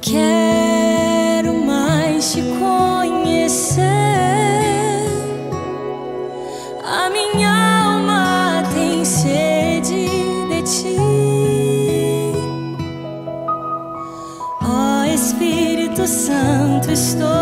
quero mais te conhecer. A minha alma tem sede de ti. Ó oh, Espírito Santo, estou.